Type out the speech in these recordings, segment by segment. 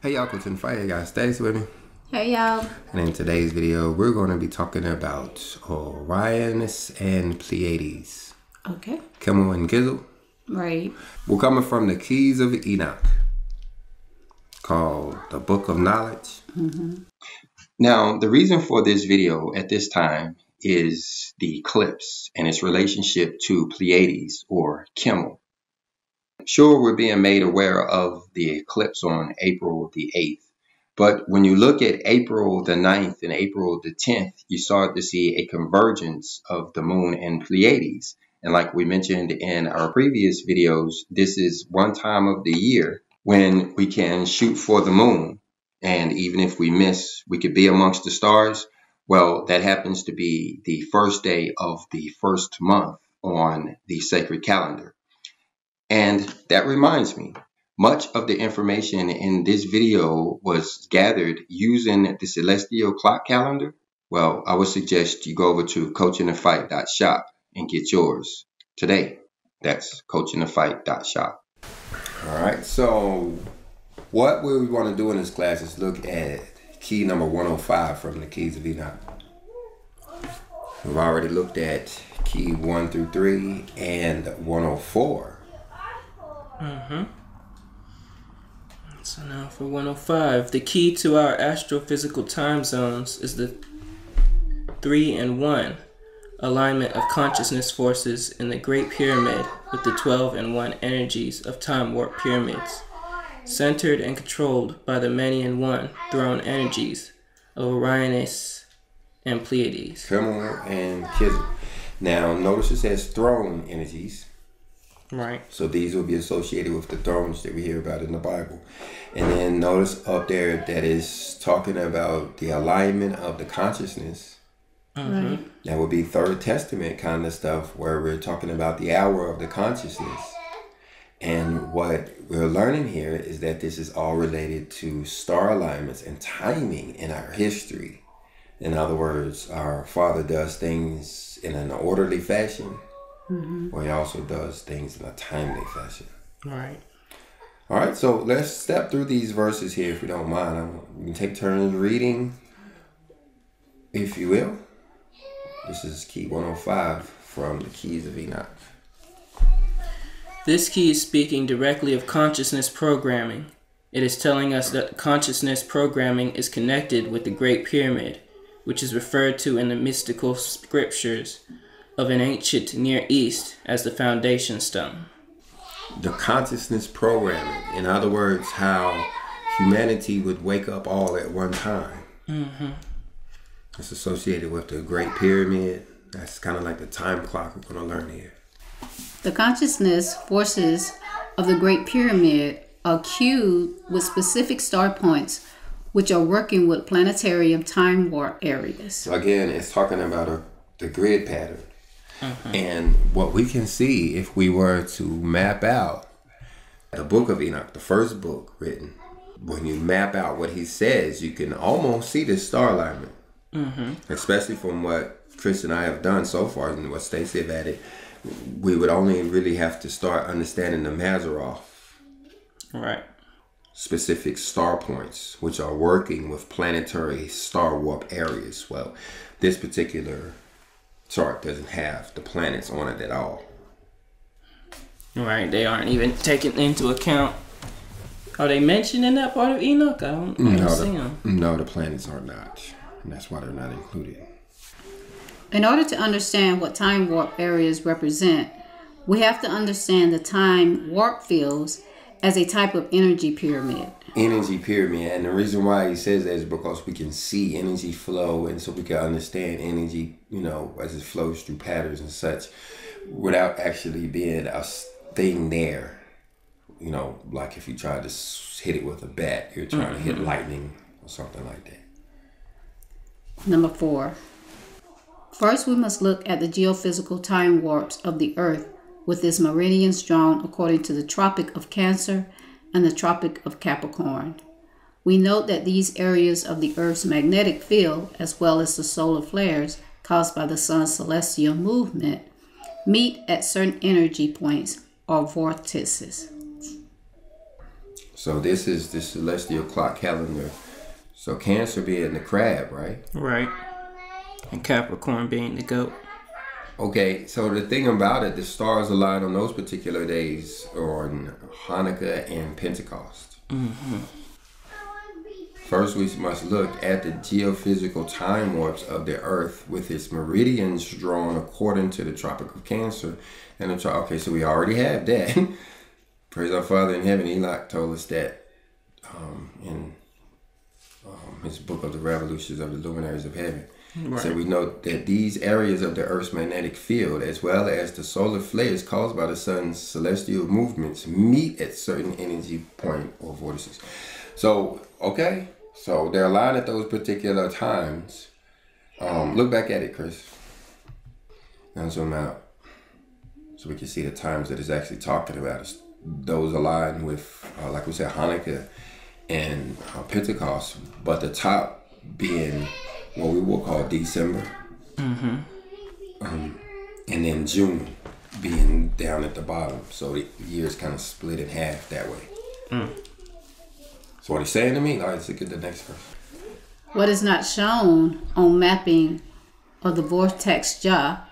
Hey y'all, Coach in the Fight. Hey guys, Stacy with me. Hey y'all. And in today's video, we're going to be talking about Orionis and Pleiades. Okay. Kimmel and Gizzle. Right. We're coming from the Keys of Enoch, called the Book of Knowledge. Mm-hmm. Now, the reason for this video at this time is the eclipse and its relationship to Pleiades or Kimmel. Sure, we're being made aware of the eclipse on April the 8th, but when you look at April the 9th and April the 10th, you start to see a convergence of the moon and Pleiades. And like we mentioned in our previous videos, this is one time of the year when we can shoot for the moon and even if we miss, we could be amongst the stars. Well, that happens to be the first day of the first month on the sacred calendar. And that reminds me, much of the information in this video was gathered using the celestial clock calendar. Well, I would suggest you go over to coachinthefight.shop and get yours today. That's coachinthefight.shop. All right, so what we want to do in this class is look at key number 105 from the Keys of Enoch. We've already looked at key 1 through 3 and 104. Mm-hmm. So now for 105, the key to our astrophysical time zones is the 3 and 1 alignment of consciousness forces in the Great Pyramid with the 12 and 1 energies of time warp pyramids centered and controlled by the many and one throne energies of Orionis and Pleiades. Kimmel and Kizzle. Now, notice it says throne energies. Right. So these will be associated with the thrones that we hear about in the Bible. And then notice up there that is talking about the alignment of the consciousness. Mm-hmm. That would be third testament kind of stuff where we're talking about the hour of the consciousness and what we're learning here is that this is all related to star alignments and timing in our history. In other words, our Father does things in an orderly fashion, mm-hmm. He also does things in a timely fashion. Right. All right, so let's step through these verses here, if you don't mind. I'm, We can take turns reading, if you will. This is key 105 from the Keys of Enoch. This key is speaking directly of consciousness programming. It is telling us that consciousness programming is connected with the Great Pyramid, which is referred to in the mystical scriptures of an ancient Near East as the foundation stone. The consciousness programming, in other words, how humanity would wake up all at one time. Mm-hmm. It's associated with the Great Pyramid. That's kind of like the time clock we're going to learn here. The consciousness forces of the Great Pyramid are cued with specific star points which are working with planetarium time warp areas. So again, it's talking about a, the grid pattern. Mm-hmm. And what we can see if we were to map out the book of Enoch, the first book written, when you map out what he says, you can almost see the star alignment. Mm-hmm. Especially from what Chris and I have done so far and what Stacy have added we would only really have to start understanding the Mazzaroth. Right. Specific star points, which are working with planetary star warp areas. Well, this particular chart doesn't have the planets on it at all. Right, they aren't even taken into account. Are they mentioned in that part of Enoch? I don't, I don't no, see the, them. No, the planets are not. And that's why they're not included. In order to understand what time warp areas represent, we have to understand the time warp fields as a type of energy pyramid. Energy pyramid. And the reason why he says that is because we can see energy flow and so we can understand energy, you know, as it flows through patterns and such without actually being a thing there. You know, like if you try to hit it with a bat, you're trying mm-hmm. to hit mm-hmm. lightning or something like that. Number four, First, we must look at the geophysical time warps of the Earth with its meridians drawn according to the Tropic of Cancer and the Tropic of Capricorn. We note that these areas of the Earth's magnetic field, as well as the solar flares caused by the Sun's celestial movement, meet at certain energy points or vortices. So this is the celestial clock calendar. So Cancer being the crab, right? Right. And Capricorn being the goat. Okay, so the thing about it, the stars align on those particular days on Hanukkah and Pentecost. Mm-hmm. First, we must look at the geophysical time warps of the Earth with its meridians drawn according to the Tropic of Cancer. And the okay, so we already have that. Praise our Father in heaven. Enoch told us that um, in um, his book of the Revolutions of the Luminaries of Heaven. Right. So we know that these areas of the Earth's magnetic field, as well as the solar flares caused by the sun's celestial movements, meet at certain energy point or vortices. So, okay, so they're aligned at those particular times. Um, look back at it, Chris. Now zoom out, so we can see the times that it's actually talking about. It's those aligned with, uh, like we said, Hanukkah and uh, Pentecost, but the top being what we will call December. Mm-hmm. Um, and then June being down at the bottom. So the year's kind of split in half that way. Mm. So what he's saying to me, all right, let's look at the next verse. What is not shown on mapping of the vortex Jah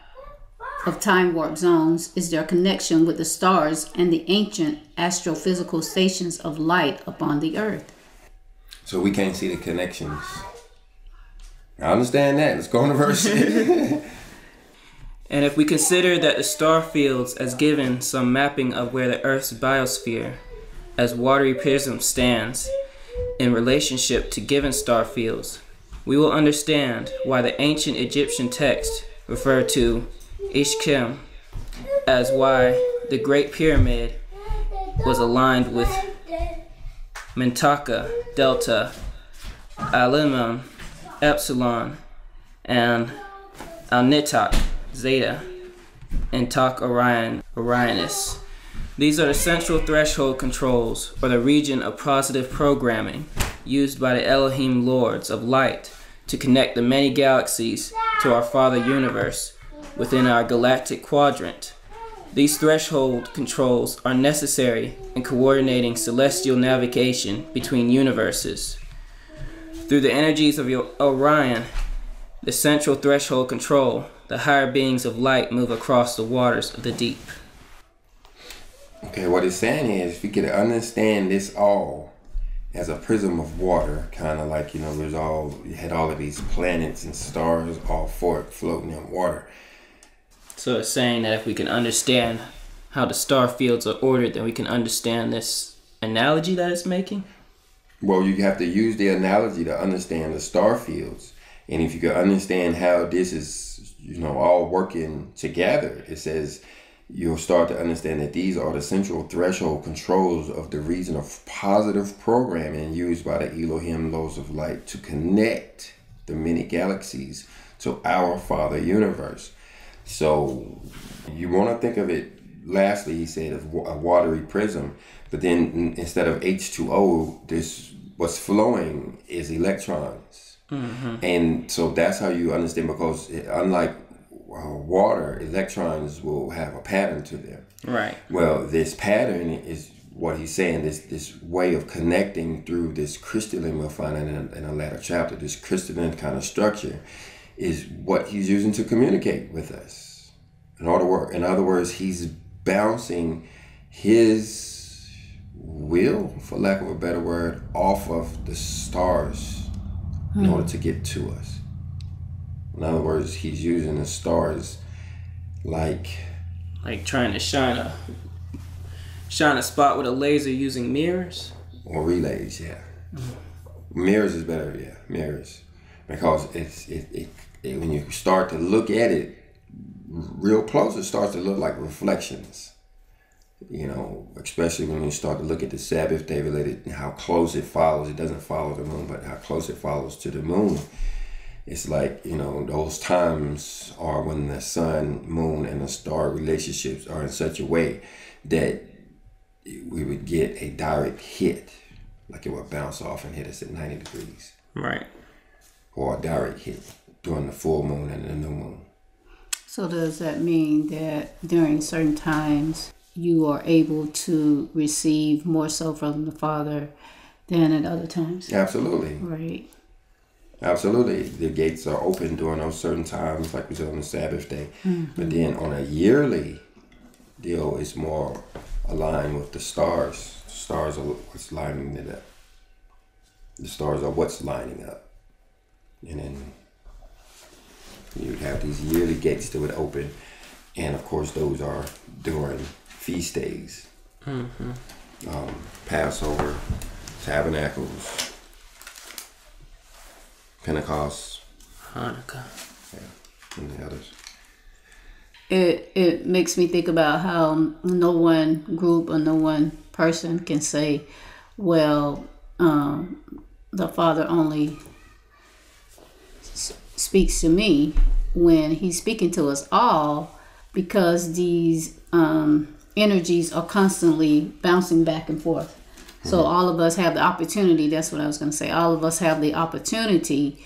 of time warp zones is their connection with the stars and the ancient astrophysical stations of light upon the earth. So we can't see the connections I understand that. Let's go on to verse. and if we consider that the star fields as given some mapping of where the Earth's biosphere, as watery prism stands, in relationship to given star fields, we will understand why the ancient Egyptian text referred to Ishkim as why the Great Pyramid was aligned with Mintaka, Delta, Alnilam, epsilon, and Alnitak, zeta, and Orion, Orionis. These are the central threshold controls, or the region of positive programming, used by the Elohim Lords of Light to connect the many galaxies to our Father Universe within our galactic quadrant. These threshold controls are necessary in coordinating celestial navigation between universes. Through the energies of your Orion, the central threshold control, the higher beings of light move across the waters of the deep. Okay, what it's saying is if we could understand this all as a prism of water, kind of like, you know, there's all, you had all of these planets and stars all fork floating in water. So it's saying that if we can understand how the star fields are ordered, then we can understand this analogy that it's making? Well, you have to use the analogy to understand the star fields. And if you can understand how this is, you know, all working together, it says you'll start to understand that these are the central threshold controls of the reason of positive programming used by the Elohim Lords of Light to connect the many galaxies to our Father universe. So you want to think of it, lastly, he said, of a watery prism. But then instead of H2O, this what's flowing is electrons. Mm-hmm. And so that's how you understand because it, unlike uh, water, electrons will have a pattern to them. Right. Well, this pattern is what he's saying, this this way of connecting through this crystalline, we'll find in a, in a later chapter, this crystalline kind of structure is what he's using to communicate with us. In other, in other words, he's bouncing his will, for lack of a better word, off of the stars in hmm. order to get to us. In other words, he's using the stars like like trying to shine a shine a spot with a laser using mirrors or relays, yeah. Mm-hmm. Mirrors is better, yeah, mirrors, because it's it, it, it when you start to look at it real close, it starts to look like reflections you know, especially when you start to look at the Sabbath day related how close it follows. It doesn't follow the moon, but how close it follows to the moon. It's like, you know, those times are when the sun, moon, and the star relationships are in such a way that we would get a direct hit. Like it would bounce off and hit us at 90 degrees. Right. Or a direct hit during the full moon and the new moon. So does that mean that during certain times you are able to receive more so from the Father than at other times. Absolutely. Right. Absolutely. The gates are open during those certain times, like we said on the Sabbath day. Mm-hmm. But then on a yearly deal, it's more aligned with the stars. The stars are what's lining it up. The stars are what's lining up. And then you would have these yearly gates that would open. And of course, those are during feast days. Um, Passover, Tabernacles, Pentecost, Hanukkah. and the others. It it makes me think about how no one group or no one person can say, well, um, the Father only s- speaks to me when He's speaking to us all, because these um, energies are constantly bouncing back and forth. So all of us have the opportunity. That's what I was going to say. All of us have the opportunity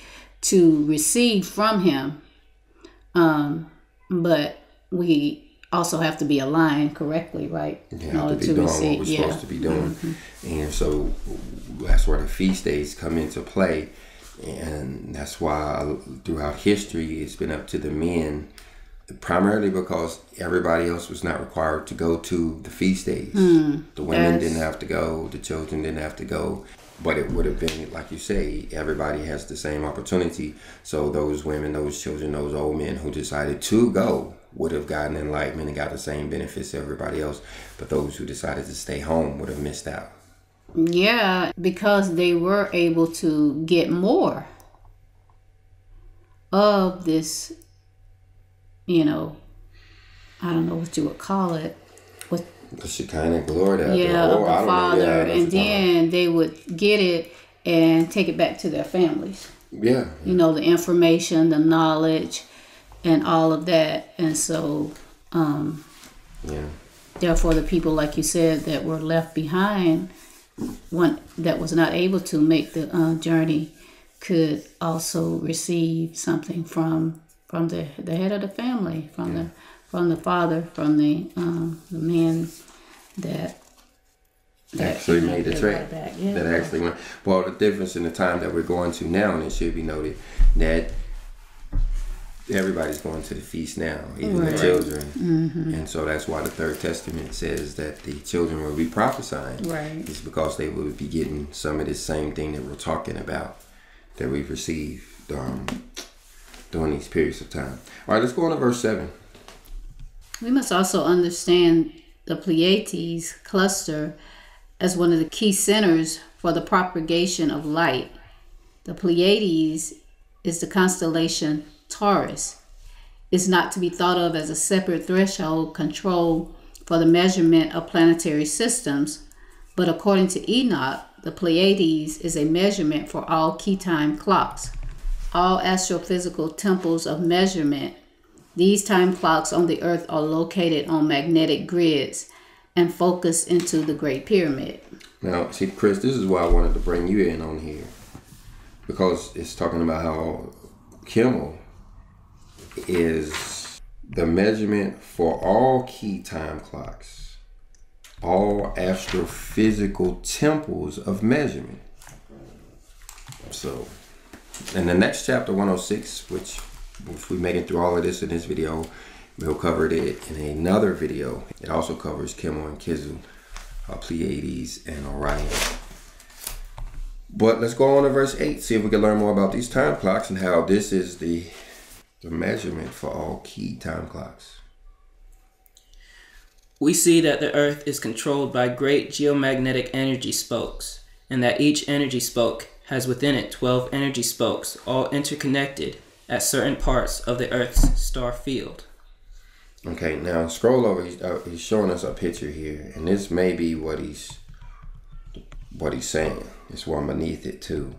to receive from Him um, but we also have to be aligned correctly, right? You have to be doing what we're supposed to be doing. And so that's where the feast days come into play. And that's why throughout history it's been up to the men, primarily because everybody else was not required to go to the feast days. Hmm. the women Yes. didn't have to go, the children didn't have to go. But it would have been, like you say, everybody has the same opportunity. So those women, those children, those old men who decided to go would have gotten enlightenment and got the same benefits as everybody else. But those who decided to stay home would have missed out. Yeah, because they were able to get more of this, you know, I don't know what you would call it. What The Shekinah glory that yeah, oh, of the. Father, Yeah, and then they would get it and take it back to their families. yeah, you know the information the knowledge and all of that and so um yeah, therefore the people like you said that were left behind one that was not able to make the uh, journey could also receive something from from the the head of the family from the from the father from the um the man that that actually made the brought back. Yeah. That actually went. Well, the difference in the time that we're going to now, and it should be noted that everybody's going to the feast now, even Right. the children. Mm-hmm. And so that's why the Third Testament says that the children will be prophesying. Right. It's because they will be getting some of the same thing that we're talking about that we've received um, during these periods of time. All right, let's go on to verse 7. We must also understand the Pleiades cluster as one of the key centers for the propagation of light. The Pleiades is the constellation Taurus. is not to be thought of as a separate threshold control for the measurement of planetary systems, but according to Enoch, the Pleiades is a measurement for all key time clocks, all astrophysical temples of measurement these time clocks on the earth are located on magnetic grids and focus into the Great Pyramid. Now, see, Chris, this is why I wanted to bring you in on here because it's talking about how Kimmel is the measurement for all key time clocks, all astrophysical temples of measurement. So, in the next chapter 106, which if we make it through all of this in this video, we'll cover it in another video. It also covers Kimmel and Kizu uh, Pleiades, and Orion. But let's go on to verse 8, see if we can learn more about these time clocks and how this is the, the measurement for all key time clocks. We see that the Earth is controlled by great geomagnetic energy spokes, and that each energy spoke has within it 12 energy spokes, all interconnected at certain parts of the Earth's star field. Okay, now scroll over. He's, uh, he's showing us a picture here, and this may be what he's what he's saying. It's one beneath it too.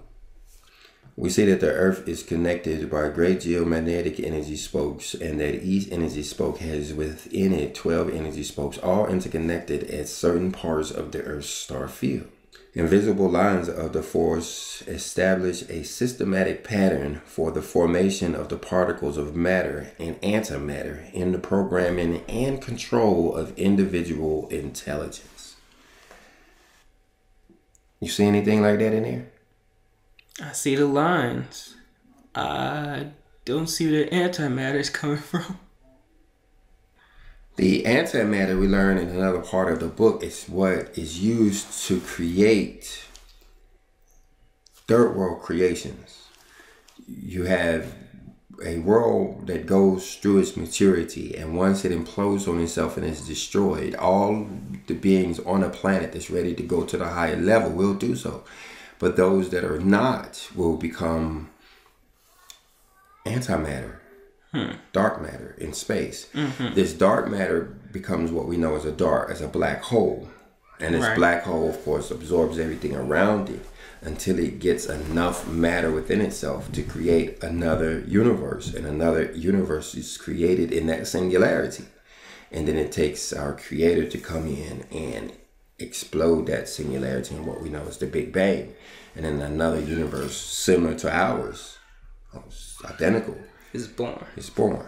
We see that the Earth is connected by great geomagnetic energy spokes, and that each energy spoke has within it 12 energy spokes, all interconnected at certain parts of the Earth's star field. Invisible lines of the force establish a systematic pattern for the formation of the particles of matter and antimatter in the programming and control of individual intelligence. You see anything like that in there? I see the lines. I don't see where the antimatter is coming from. The antimatter we learn in another part of the book is what is used to create third world creations. You have a world that goes through its maturity, and once it implodes on itself and is destroyed, all the beings on a planet that's ready to go to the higher level will do so. But those that are not will become antimatter Hmm. dark matter in space. Mm-hmm. This dark matter becomes what we know as a dark, as a black hole. And this right. black hole, of course, absorbs everything around it until it gets enough matter within itself to create another universe. And another universe is created in that singularity. And then it takes our creator to come in and explode that singularity in what we know as the Big Bang. And then another universe similar to ours, identical, is born. Is born.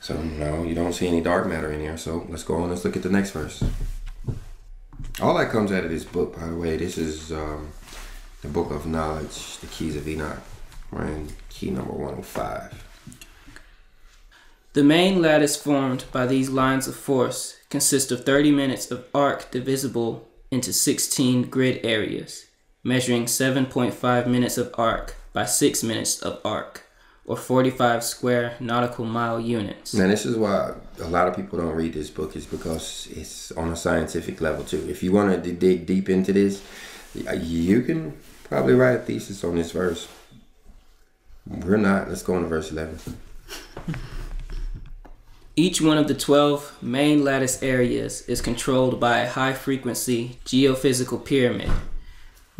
So no, you don't see any dark matter in here. So let's go on. Let's look at the next verse. All that comes out of this book, by the way. This is um, the book of knowledge, the keys of Enoch. We're in key number one hundred five. The main lattice formed by these lines of force consists of 30 minutes of arc divisible into 16 grid areas, measuring 7.5 minutes of arc by 6 minutes of arc, or 45 square nautical mile units. Now, this is why a lot of people don't read this book, is because it's on a scientific level, too. If you want to dig deep into this, you can probably write a thesis on this verse. We're not. Let's go on to verse 11. Each one of the 12 main lattice areas is controlled by a high frequency geophysical pyramid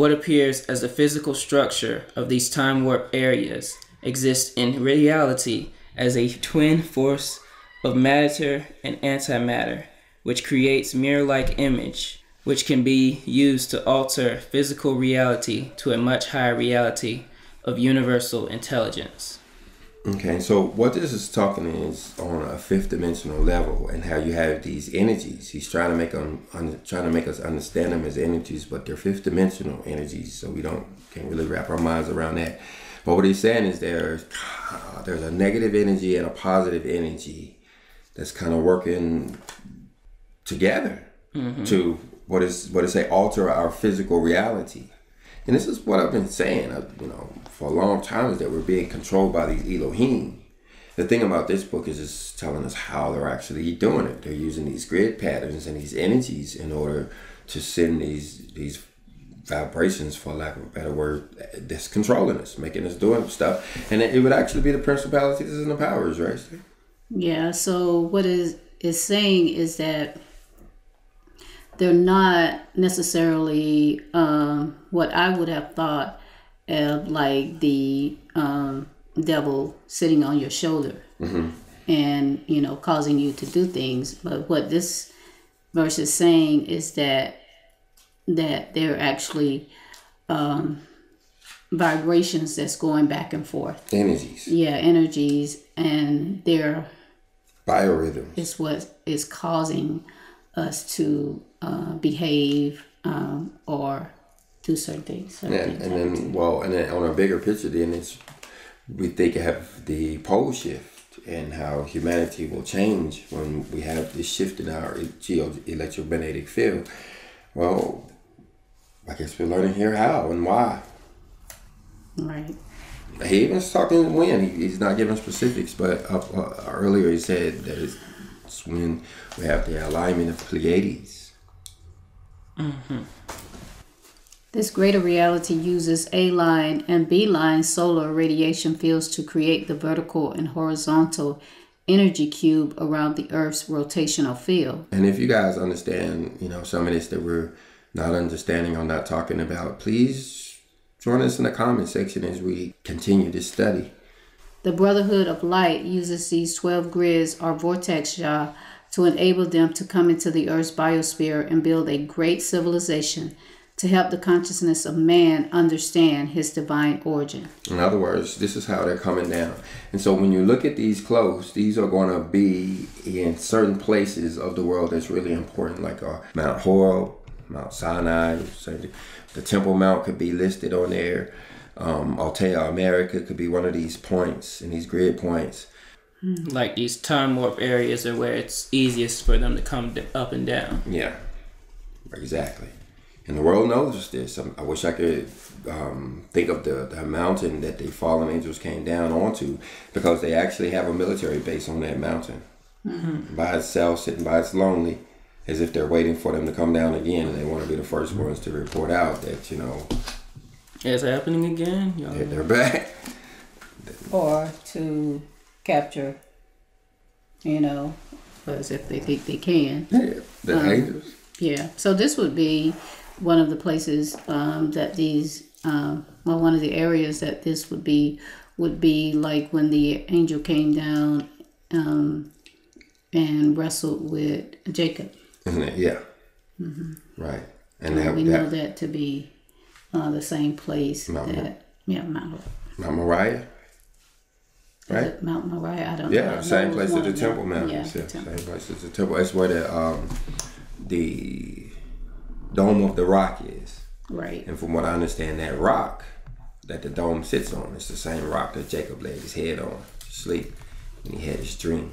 what appears as the physical structure of these time warp areas exists in reality as a twin force of matter and antimatter, which creates mirror-like image, which can be used to alter physical reality to a much higher reality of universal intelligence. Okay, so what this is talking is on a fifth dimensional level, and how you have these energies. He's trying to make them, un, trying to make us understand them as energies, but they're fifth dimensional energies, so we don't can't really wrap our minds around that. But what he's saying is there's there's a negative energy and a positive energy that's kind of working together mm-hmm. to what is what is say alter our physical reality. And this is what I've been saying, uh, you know, for a long time is that we're being controlled by these Elohim. The thing about this book is it's telling us how they're actually doing it. They're using these grid patterns and these energies in order to send these these vibrations, for lack of a better word, that's controlling us, making us doing stuff. And it would actually be the principalities and the powers, right? Yeah. So what is is saying is that they're not necessarily um, what I would have thought of like the um, devil sitting on your shoulder mm-hmm. and you know causing you to do things. But what this verse is saying is that that they're actually um, vibrations that's going back and forth. Energies. Yeah, energies, and they're biorhythms. Is what is causing us to uh, behave um, or do certain things. Certain yeah, things and then well, and then on a bigger picture, then it's we think have the pole shift and how humanity will change when we have this shift in our geo electromagnetic field. Well, I guess we're learning here how and why. Right. He even talking when he, he's not giving specifics, but uh, uh, earlier he said that it's when we have the alignment of Pleiades Mm-hmm. This greater reality uses A line and B line solar radiation fields to create the vertical and horizontal energy cube around the Earth's rotational field. And if you guys understand, you know, some of this that we're not understanding or not talking about, please join us in the comment section as we continue this study. The Brotherhood of Light uses these 12 grids or vortex ja to enable them to come into the Earth's biosphere and build a great civilization to help the consciousness of man understand his divine origin. In other words, this is how they're coming down. And so when you look at these clothes, these are going to be in certain places of the world that's really important, like uh, Mount Horeb, Mount Sinai. The Temple Mount could be listed on there. Um, Altea America could be one of these points and these grid points. Like these time warp areas are where it's easiest for them to come up and down. Yeah, exactly. And the world knows this. I wish I could um, think of the, the mountain that the fallen angels came down onto because they actually have a military base on that mountain mm-hmm. by itself, sitting by its lonely, as if they're waiting for them to come down again and they want to be the first ones to report out that, you know, it's happening again. Y'all they're, they're back. Or to capture, you know, as if they think they can. Yeah, the um, angels. Yeah. So this would be one of the places um, that these, um, well, one of the areas that this would be would be like when the angel came down um, and wrestled with Jacob. Isn't it? Yeah. Mm-hmm. Right. And that, we that, know that to be uh, the same place Mount that yeah Mount Mount Moriah. Right. Mount Moriah. I don't yeah, know. Yeah, same place as the Temple Mountains. Yeah, yeah temple. same place as the Temple. That's where the um, the dome of the rock is. Right. And from what I understand, that rock that the dome sits on is the same rock that Jacob laid his head on to sleep when he had his dream.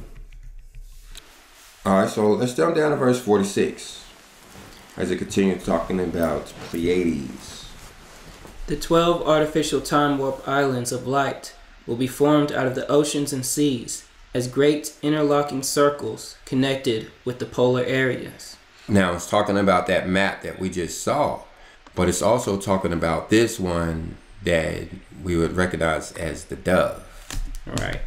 All right, so let's jump down to verse 46 as it continues talking about Pleiades. The 12 artificial time warp islands of light will be formed out of the oceans and seas as great interlocking circles connected with the polar areas. Now, it's talking about that map that we just saw, but it's also talking about this one that we would recognize as the dove. All right.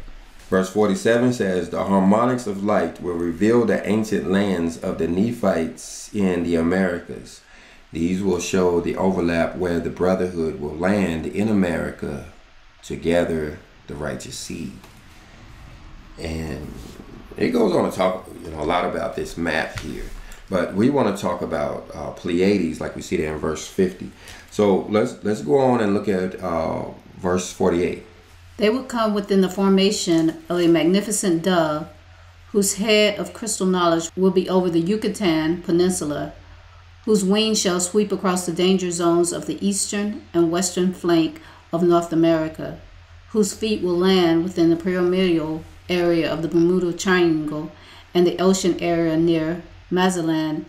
Verse 47 says, The harmonics of light will reveal the ancient lands of the Nephites in the Americas. These will show the overlap where the Brotherhood will land in America to gather the righteous seed. And it goes on to talk you know, a lot about this map here. But we want to talk about uh, Pleiades, like we see there in verse 50. So let's let's go on and look at uh, verse 48. They will come within the formation of a magnificent dove, whose head of crystal knowledge will be over the Yucatan Peninsula, whose wings shall sweep across the danger zones of the eastern and western flank of North America, whose feet will land within the pyramidal area of the Bermuda Triangle and the ocean area near Mazatlan,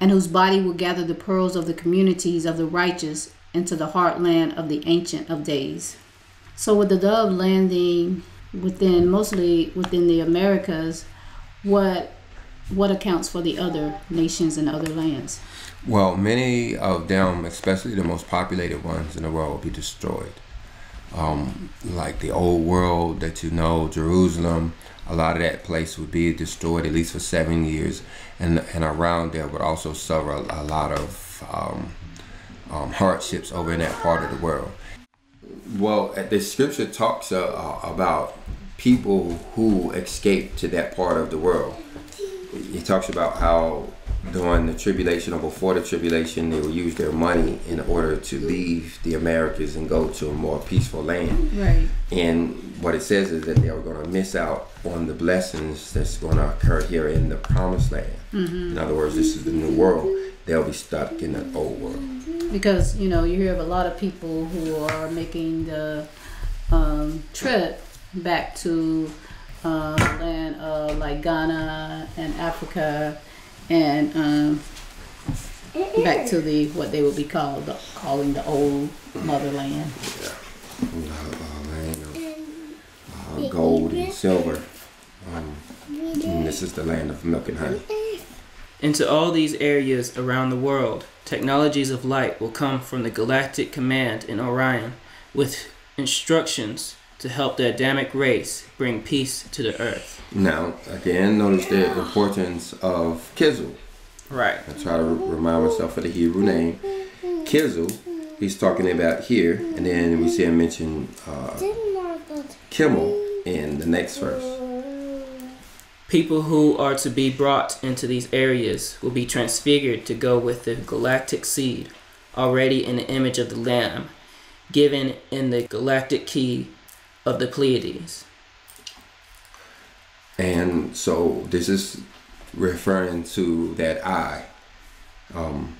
and whose body will gather the pearls of the communities of the righteous into the heartland of the Ancient of Days. So with the dove landing within mostly within the Americas, what what accounts for the other nations and other lands? Well, many of them, especially the most populated ones in the world, will be destroyed. Um, like the old world that you know, Jerusalem, a lot of that place would be destroyed at least for seven years, and and around there would also suffer a, a lot of um, um, hardships over in that part of the world. Well, the scripture talks uh, uh, about people who escaped to that part of the world. It talks about how during the tribulation or before the tribulation, they will use their money in order to leave the Americas and go to a more peaceful land. Right. And what it says is that they are going to miss out on the blessings that's going to occur here in the promised land. Mm-hmm. In other words, this is the new world. They'll be stuck in the old world because you know you hear of a lot of people who are making the um, trip back to uh, land uh, like Ghana and Africa and um, back to the what they would be called the, calling the old motherland. Yeah, uh, land of uh, gold and silver. Um, and this is the land of milk and honey. Into all these areas around the world, technologies of light will come from the Galactic Command in Orion with instructions to help the Adamic race bring peace to the earth. Now, again, notice the importance of Kizel. Right. I try to remind myself of the Hebrew name. Kizel, he's talking about here, and then we see him mention uh, Kimmel in the next verse. People who are to be brought into these areas will be transfigured to go with the galactic seed, already in the image of the Lamb, given in the galactic key of the Pleiades. And so this is referring to that eye, um,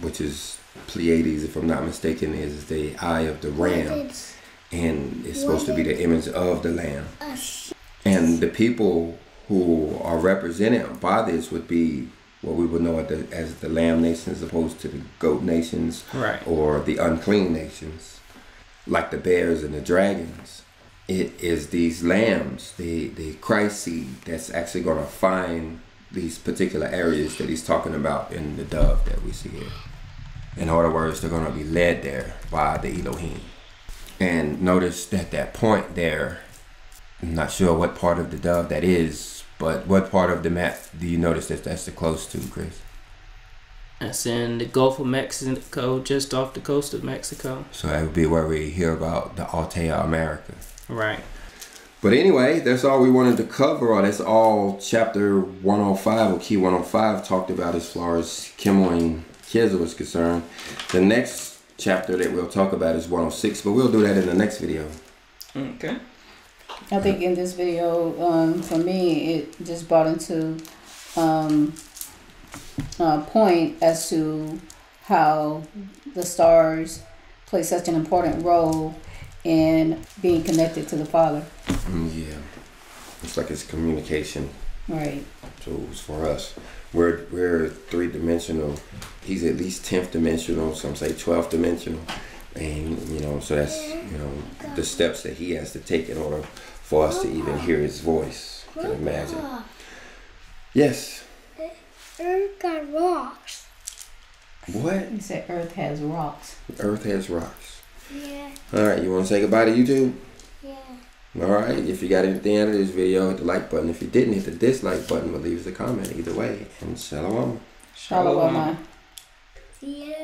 which is Pleiades, if I'm not mistaken, is the eye of the ram, and it's supposed to be the image of the lamb. And the people who are represented by this would be what we would know as the lamb nations, opposed to the goat nations, Right. or the unclean nations, like the bears and the dragons. It is these lambs, the the Christ seed, that's actually going to find these particular areas that he's talking about in the dove that we see here. In other words, they're going to be led there by the Elohim. And notice that that point there, I'm not sure what part of the dove that is, but what part of the map do you notice that that's the close to, Chris? That's in the Gulf of Mexico, just off the coast of Mexico. So that would be where we hear about the Altea America. Right. But anyway, that's all we wanted to cover, or that's all chapter 105 or key 105 talked about as far as Kimmel and Kiesa was concerned. The next chapter that we'll talk about is 106, but we'll do that in the next video. Okay. I think in this video, um, for me, it just brought into um, a point as to how the stars play such an important role in being connected to the Father. Mm, yeah. It's like it's communication Right. tools for us. We're, we're three dimensional. He's at least 10th dimensional, some say 12th dimensional. And, you know, so that's, you know, the steps that he has to take in order for us to even hear his voice. You can imagine. Yes. Earth got rocks. What? He said Earth has rocks. Earth has rocks. Yeah, All right, you want to say goodbye to YouTube? yeah. All right, if you got anything out of this video, hit the like button. If you didn't, hit the dislike button, but leave us a comment either way. And shalom. Shalom. Yeah.